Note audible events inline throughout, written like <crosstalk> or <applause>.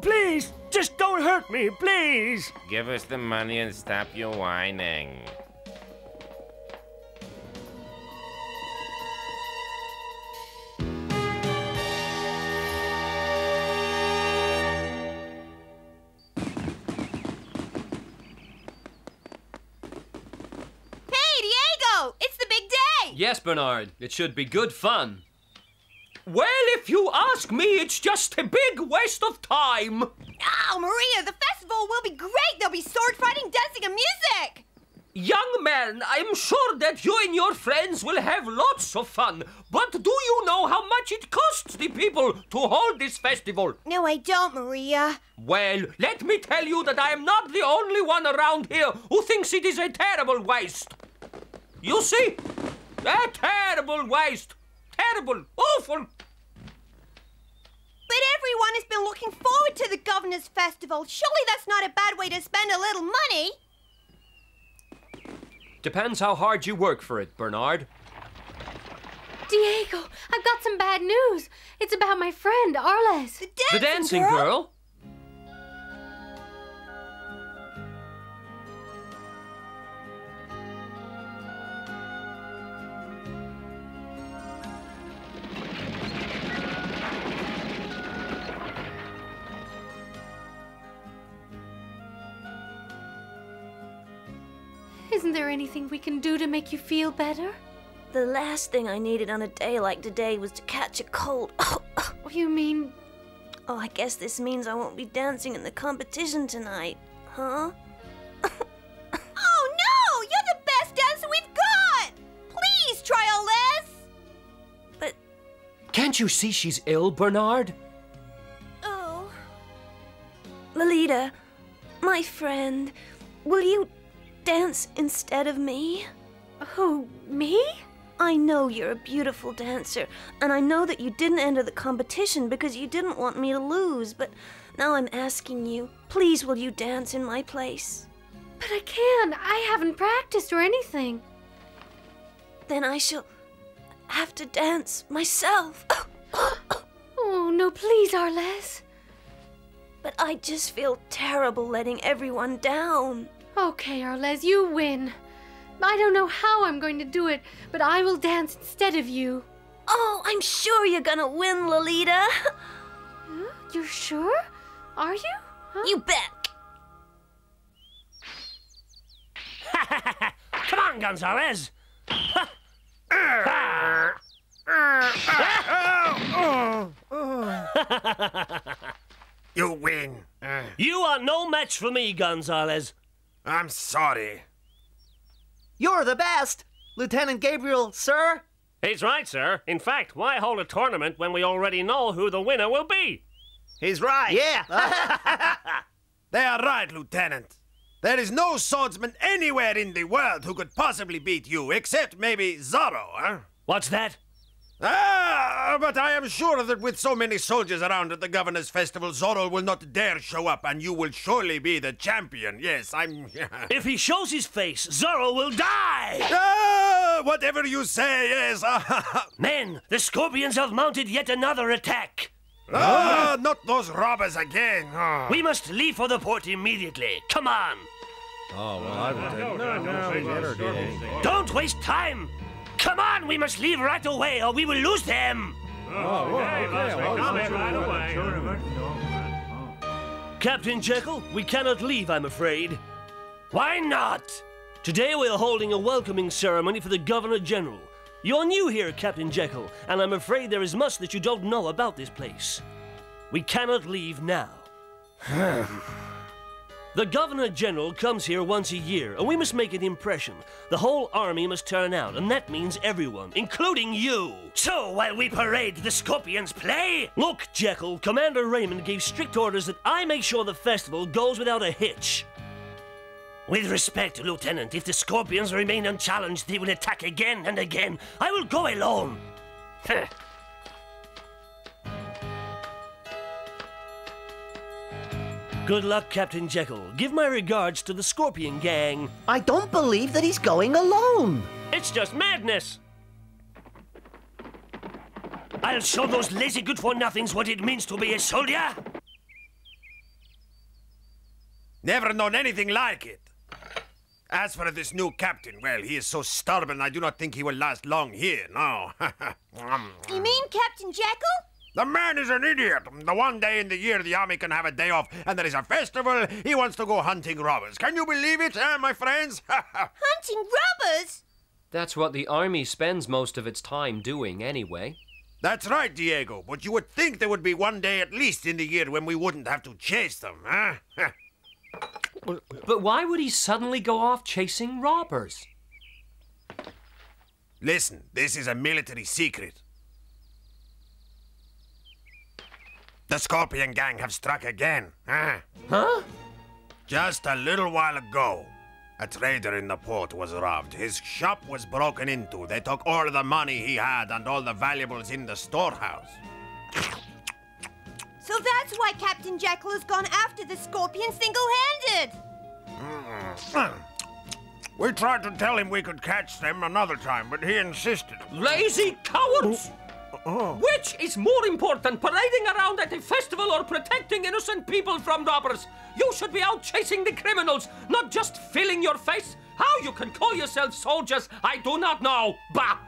please, just don't hurt me, please. Give us the money and stop your whining. Hey, Diego! It's the big day! Yes, Bernard, it should be good fun. Well, if you ask me, it's just a big waste of time. Oh, Maria, the festival will be great! There'll be sword fighting, dancing, and music! Young man, I'm sure that you and your friends will have lots of fun. But do you know how much it costs the people to hold this festival? No, I don't, Maria. Well, let me tell you that I am not the only one around here who thinks it is a terrible waste. You see? A terrible waste. Terrible. Awful. But everyone has been looking forward to the Governor's Festival. Surely that's not a bad way to spend a little money. Depends how hard you work for it, Bernard. Diego, I've got some bad news. It's about my friend, Arles. The The dancing girl? Isn't there anything we can do to make you feel better? The last thing I needed on a day like today was to catch a cold. <coughs> Oh, you mean Oh, I guess this means I won't be dancing in the competition tonight, huh? <laughs> Oh no! You're the best dancer we've got! Please try all this! But, Can't you see she's ill, Bernard? Oh. Lolita, my friend, will you dance instead of me? who, me? I know you're a beautiful dancer, and I know that you didn't enter the competition because you didn't want me to lose, but now I'm asking you, please will you dance in my place? But I can't. I haven't practiced or anything. Then I shall have to dance myself. <coughs> Oh, no, please, Arles. But I just feel terrible letting everyone down. Okay, Arles, you win. I don't know how I'm going to do it, but I will dance instead of you. Oh, I'm sure you're gonna win, Lolita. Huh? You're sure? Are you? Huh? You bet. <laughs> Come on, Gonzalez. <laughs> You win. You are no match for me, Gonzalez. I'm sorry. You're the best! Lieutenant Gabriel, sir? He's right, sir. In fact, why hold a tournament when we already know who the winner will be? He's right. Yeah. <laughs> <laughs> They are right, Lieutenant. There is no swordsman anywhere in the world who could possibly beat you, except maybe Zorro, huh? What's that? Ah, but I am sure that with so many soldiers around at the Governor's Festival, Zorro will not dare show up, and you will surely be the champion. Yes, I'm. If he shows his face, Zorro will die! ah, whatever you say, yes. Men, the Scorpions have mounted yet another attack. ah, not those robbers again. Ah. We must leave for the port immediately. Come on. Oh, well, I would take Don't waste time. Come on, we must leave right away or we will lose them. Captain Jekyll, we cannot leave, I'm afraid. Why not? Today we are holding a welcoming ceremony for the Governor General. You're new here, Captain Jekyll, and I'm afraid there is much that you don't know about this place. We cannot leave now. <sighs> <sighs> <sighs> the Governor General comes here once a year, and we must make an impression. The whole army must turn out, and that means everyone, including you. So, while we parade the Scorpions play, look, Jekyll, Commander Raymond gave strict orders that I make sure the festival goes without a hitch. With respect, Lieutenant, if the Scorpions remain unchallenged, they will attack again and again. I will go alone. <laughs> Good luck, Captain Jekyll. Give my regards to the Scorpion Gang. I don't believe that he's going alone. It's just madness. I'll show those lazy good for nothings what it means to be a soldier. Never known anything like it. As for this new captain, well, he is so stubborn I do not think he will last long here, no. <laughs> You mean Captain Jekyll? The man is an idiot. The one day in the year the army can have a day off and there is a festival, he wants to go hunting robbers. Can you believe it, eh, my friends? <laughs> Hunting robbers? That's what the army spends most of its time doing, anyway. That's right, Diego, but you would think there would be one day at least in the year when we wouldn't have to chase them, huh? But why would he suddenly go off chasing robbers? Listen, this is a military secret. The Scorpion Gang have struck again. Huh? Huh? Just a little while ago, a trader in the port was robbed. His shop was broken into. They took all the money he had and all the valuables in the storehouse. So that's why Captain Jekyll has gone after the Scorpion single-handed. Hmm. We tried to tell him we could catch them another time, but he insisted. Lazy cowards! Oh. Which is more important, parading around at a festival or protecting innocent people from robbers? You should be out chasing the criminals, not just filling your face. How you can call yourselves soldiers, I do not know. Bah!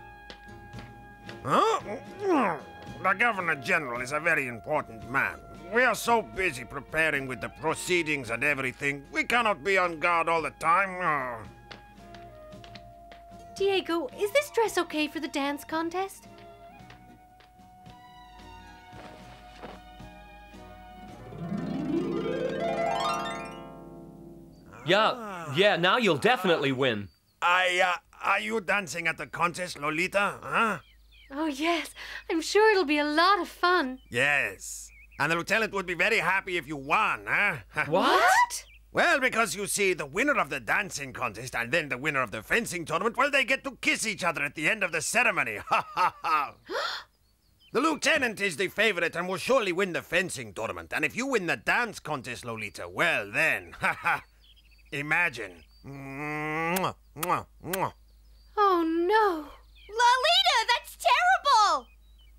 Huh? The Governor General is a very important man. We are so busy preparing with the proceedings and everything, we cannot be on guard all the time. Oh. Diego, is this dress okay for the dance contest? Yeah, yeah, now you'll definitely win. I, uh, are you dancing at the contest, Lolita? Huh? Oh, yes. I'm sure it'll be a lot of fun. Yes. And the lieutenant would be very happy if you won, huh? <laughs> What? Well, because you see, the winner of the dancing contest and then the winner of the fencing tournament, well, they get to kiss each other at the end of the ceremony. <laughs> Ha ha ha. <gasps> The lieutenant is the favorite and will surely win the fencing tournament. And if you win the dance contest, Lolita, well then, <laughs> ha ha. Imagine. Oh, no. Lolita, that's terrible!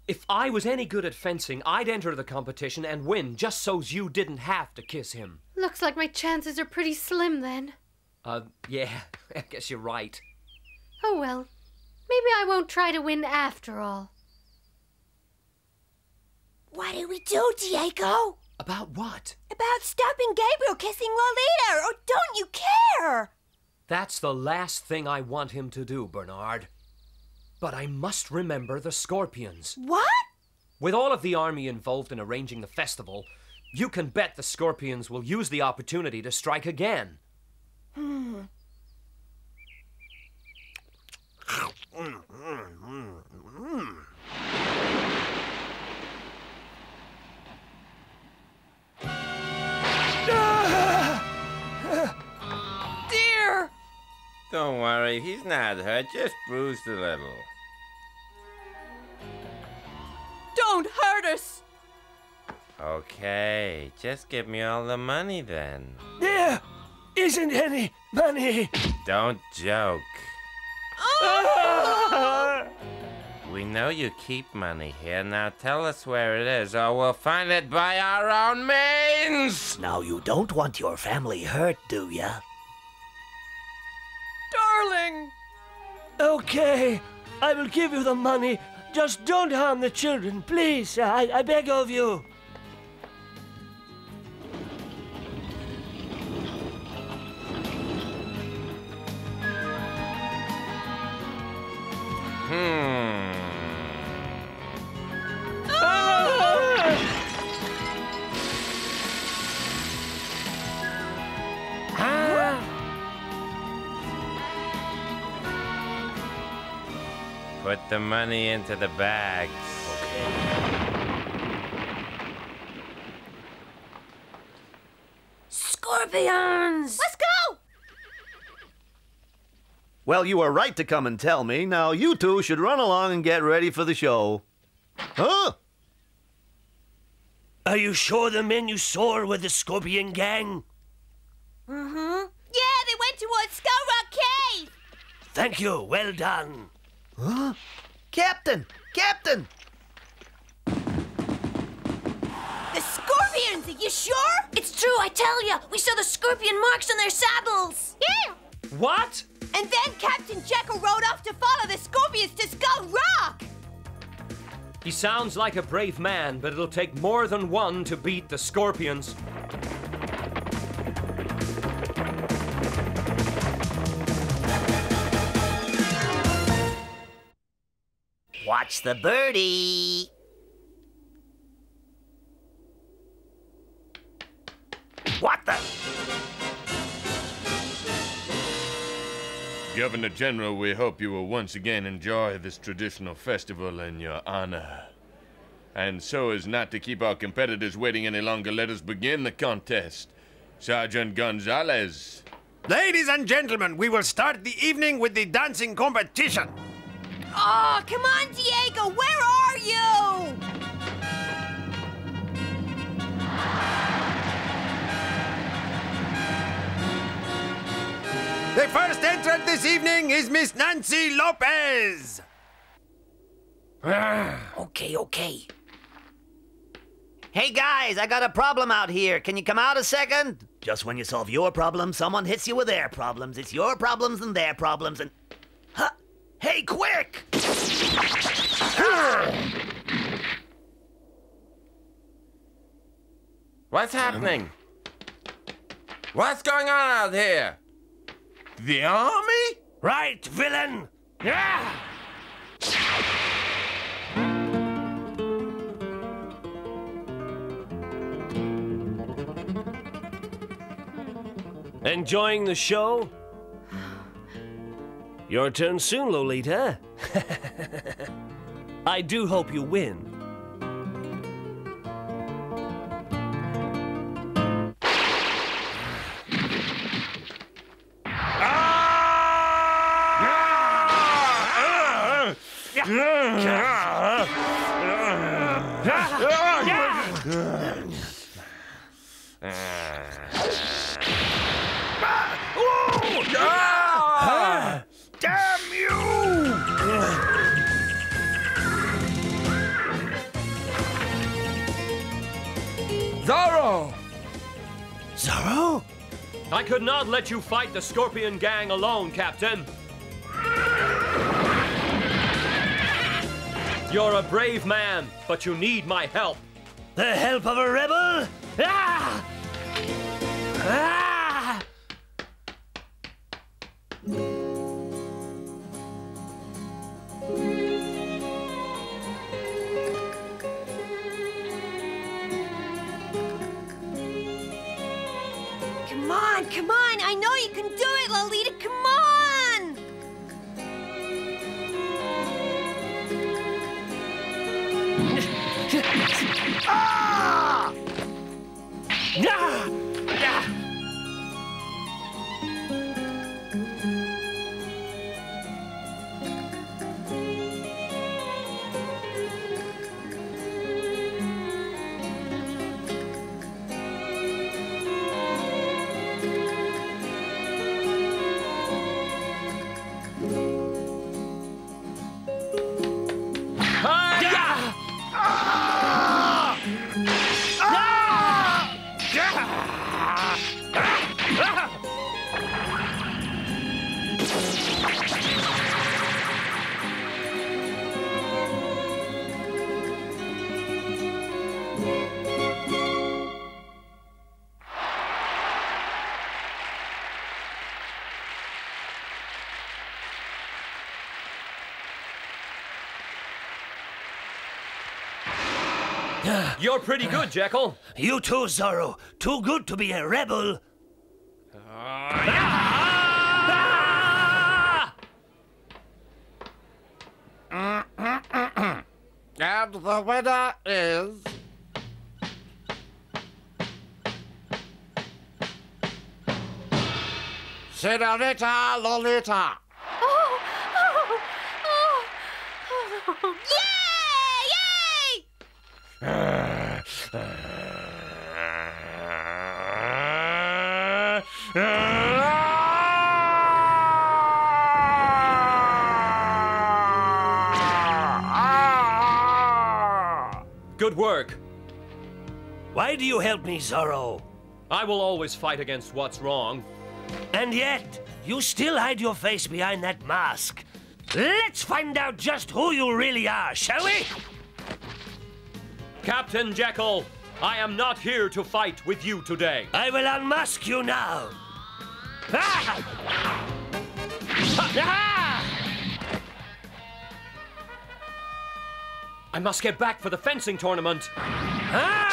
If I was any good at fencing, I'd enter the competition and win just so's you didn't have to kiss him. Looks like my chances are pretty slim then. Uh, yeah, <laughs> I guess you're right. Oh, well. Maybe I won't try to win after all. What do we do, Diego? About what? About stopping Gabriel kissing Lolita, or don't you care? That's the last thing I want him to do, Bernard. But I must remember the Scorpions. What? With all of the army involved in arranging the festival, you can bet the Scorpions will use the opportunity to strike again. Dear! Hmm. <laughs> <laughs> Don't worry, he's not hurt, just bruised a little. Don't hurt us! Okay, just give me all the money then. There isn't any money. Don't joke. Ah! We know you keep money here. Now tell us where it is, or we'll find it by our own means. Now you don't want your family hurt, do ya? Okay, I will give you the money. Just don't harm the children, please. I, I beg of you. Put the money into the bags. Scorpions! Let's go! Well, you were right to come and tell me. Now, you two should run along and get ready for the show. Huh? Are you sure the men you saw were the Scorpion Gang? Mm-hmm. Yeah, they went towards Skull Rock Cave! Thank you. Well done. Huh? Captain! Captain! The scorpions! Are you sure? It's true, I tell ya. We saw the scorpion marks on their saddles. Yeah! What? And then Captain Jekyll rode off to follow the scorpions to Skull Rock! He sounds like a brave man, but it'll take more than one to beat the scorpions. Watch the birdie. What the? Governor General, we hope you will once again enjoy this traditional festival in your honor. And so as not to keep our competitors waiting any longer, let us begin the contest. Sergeant Gonzalez. Ladies and gentlemen, we will start the evening with the dancing competition. Oh, come on, Diego! Where are you? The first entrant this evening is Miss Nancy Lopez. Ah. Okay, okay. Hey guys, I got a problem out here. Can you come out a second? Just when you solve your problem, someone hits you with their problems. It's your problems and their problems and. Huh? Hey, quick! What's happening? What's going on out here? The army? Right, villain! Yeah! Enjoying the show? Your turn soon, Lolita. <laughs> I do hope you win. I could not let you fight the Scorpion Gang alone, Captain. You're a brave man, but you need my help. The help of a rebel? Ah! Ah! Come on, come on! I know you can do it, Lolita! Come on! <laughs> Ah! Ah! <sighs> You're pretty good, Jekyll. You too, Zorro. Too good to be a rebel. Ah! <laughs> And the winner is. Senorita Lolita. Oh, oh, oh, oh. <laughs> Yay! Good work. Why do you help me, Zorro? I will always fight against what's wrong. And yet, you still hide your face behind that mask. Let's find out just who you really are, shall we? Captain Jekyll, I am not here to fight with you today. I will unmask you now. Ah! Ah! I must get back for the fencing tournament. Ah!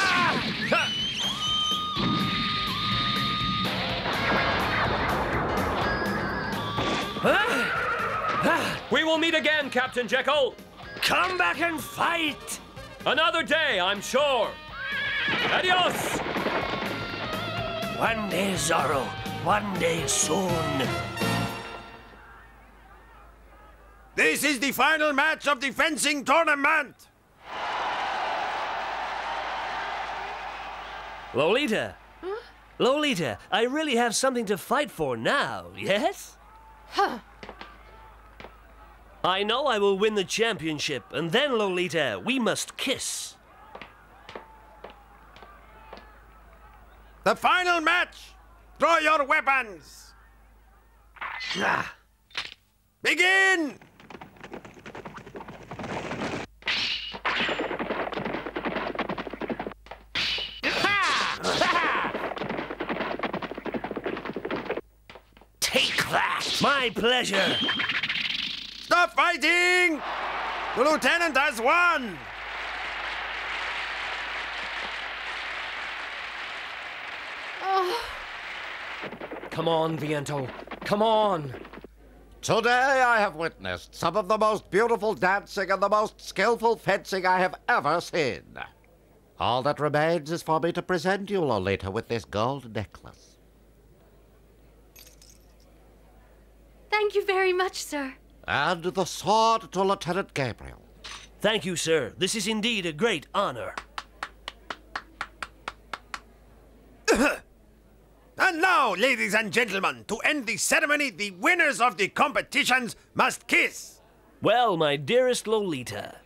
Ah! We will meet again, Captain Jekyll. Come back and fight! Another day, I'm sure. Adios! One day, Zorro. One day soon. This is the final match of the fencing tournament. Lolita. Lolita, I really have something to fight for now, yes? Huh. I know I will win the championship, and then, Lolita, we must kiss. The final match. Draw your weapons. Begin. Take that! My pleasure! Stop fighting! The lieutenant has won! Oh, Come on, Viento. Come on. Today I have witnessed some of the most beautiful dancing and the most skillful fencing I have ever seen. All that remains is for me to present you, Lolita, with this gold necklace. thank you very much, sir. And the sword to Lieutenant Gabriel. Thank you, sir. This is indeed a great honor. And now, ladies and gentlemen, to end the ceremony, the winners of the competitions must kiss. Well, my dearest Lolita,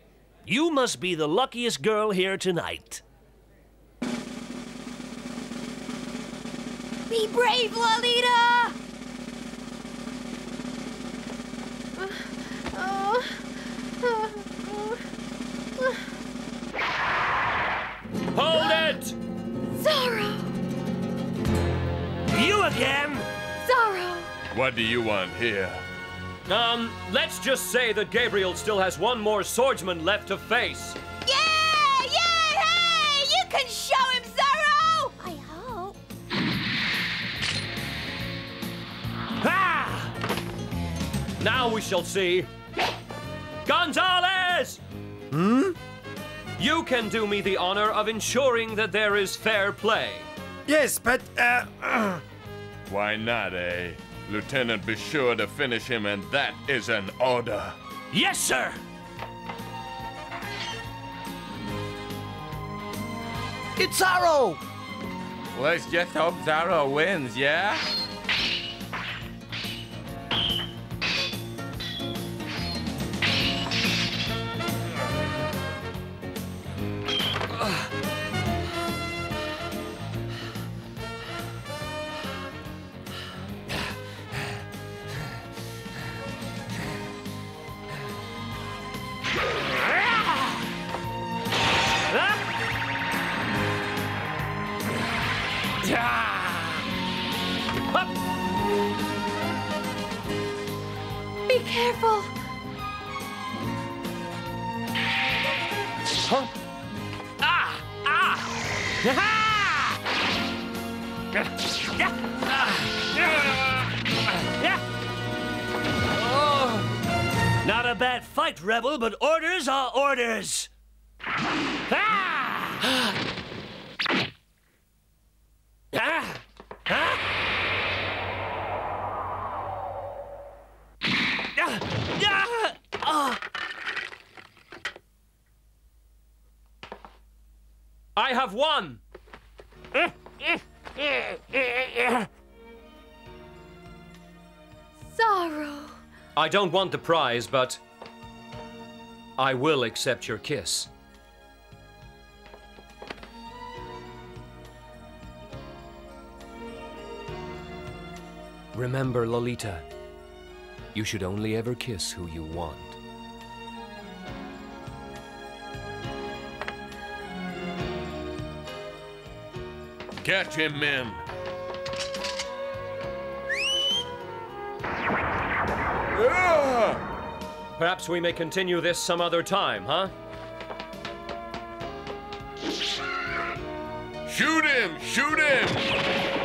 you must be the luckiest girl here tonight. Be brave, Lolita! Oh. Hold it! Zorro! You again? Zorro! What do you want here? Um, let's just say that Gabriel still has one more swordsman left to face. Yeah! Yeah! Hey! You can show him, Zorro! I hope. Ah! Now we shall see. Gonzalez! Hmm? You can do me the honor of ensuring that there is fair play. Yes, but, uh. <clears throat> Why not, eh? Lieutenant, be sure to finish him, and that is an order. Yes, sir! It's Zorro! Let's just hope Zorro wins, yeah? Rebel, but orders are orders. Ah! Ah! Ah! Ah! Ah! Ah! I have won! Zorro! I don't want the prize, but I will accept your kiss. Remember, Lolita, you should only ever kiss who you want. Catch him, men! Yeah! Perhaps we may continue this some other time, huh? Shoot him! Shoot him!